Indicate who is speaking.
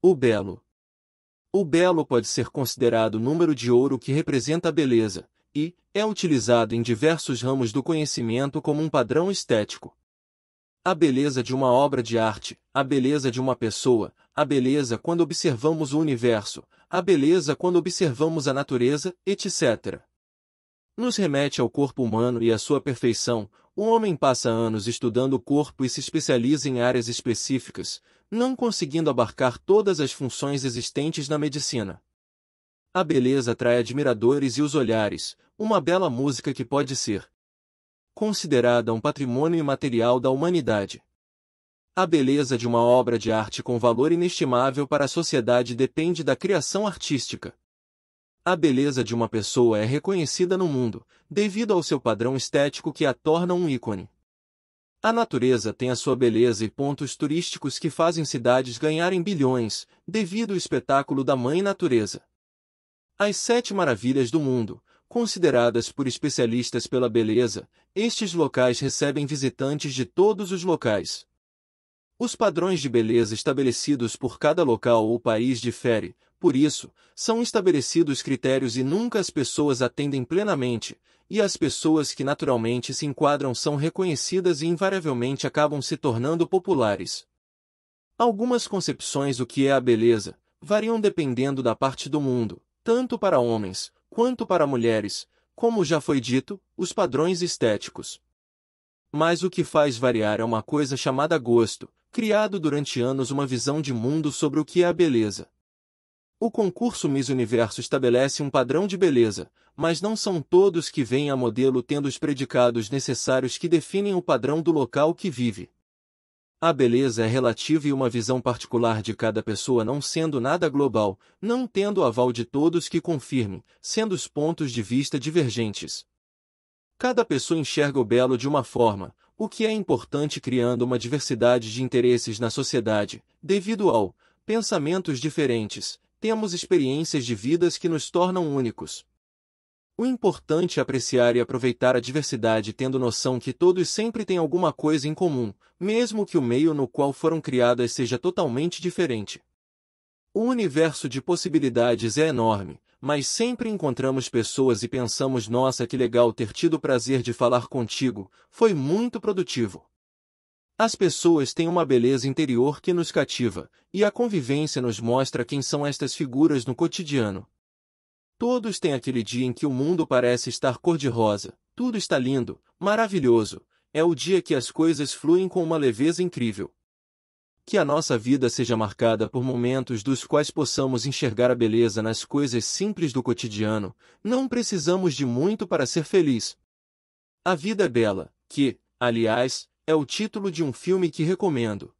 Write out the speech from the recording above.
Speaker 1: O belo. O belo pode ser considerado o número de ouro que representa a beleza, e é utilizado em diversos ramos do conhecimento como um padrão estético. A beleza de uma obra de arte, a beleza de uma pessoa, a beleza quando observamos o universo, a beleza quando observamos a natureza, etc. Nos remete ao corpo humano e à sua perfeição, o homem passa anos estudando o corpo e se especializa em áreas específicas, não conseguindo abarcar todas as funções existentes na medicina. A beleza atrai admiradores e os olhares, uma bela música que pode ser considerada um patrimônio imaterial da humanidade. A beleza de uma obra de arte com valor inestimável para a sociedade depende da criação artística. A beleza de uma pessoa é reconhecida no mundo, devido ao seu padrão estético que a torna um ícone. A natureza tem a sua beleza e pontos turísticos que fazem cidades ganharem bilhões, devido ao espetáculo da Mãe Natureza. As Sete Maravilhas do Mundo, consideradas por especialistas pela beleza, estes locais recebem visitantes de todos os locais. Os padrões de beleza estabelecidos por cada local ou país diferem, por isso, são estabelecidos critérios e nunca as pessoas atendem plenamente, e as pessoas que naturalmente se enquadram são reconhecidas e invariavelmente acabam se tornando populares. Algumas concepções do que é a beleza variam dependendo da parte do mundo, tanto para homens quanto para mulheres, como já foi dito, os padrões estéticos. Mas o que faz variar é uma coisa chamada gosto, criado durante anos uma visão de mundo sobre o que é a beleza. O concurso Miss Universo estabelece um padrão de beleza, mas não são todos que vêm a modelo tendo os predicados necessários que definem o padrão do local que vive. A beleza é relativa e uma visão particular de cada pessoa não sendo nada global, não tendo aval de todos que confirmem, sendo os pontos de vista divergentes. Cada pessoa enxerga o belo de uma forma, o que é importante criando uma diversidade de interesses na sociedade, devido ao pensamentos diferentes, temos experiências de vidas que nos tornam únicos. O importante é apreciar e aproveitar a diversidade tendo noção que todos sempre têm alguma coisa em comum, mesmo que o meio no qual foram criadas seja totalmente diferente. O universo de possibilidades é enorme, mas sempre encontramos pessoas e pensamos nossa que legal ter tido o prazer de falar contigo, foi muito produtivo. As pessoas têm uma beleza interior que nos cativa, e a convivência nos mostra quem são estas figuras no cotidiano. Todos têm aquele dia em que o mundo parece estar cor-de-rosa, tudo está lindo, maravilhoso, é o dia que as coisas fluem com uma leveza incrível. Que a nossa vida seja marcada por momentos dos quais possamos enxergar a beleza nas coisas simples do cotidiano, não precisamos de muito para ser feliz. A vida é bela, que, aliás, é o título de um filme que recomendo.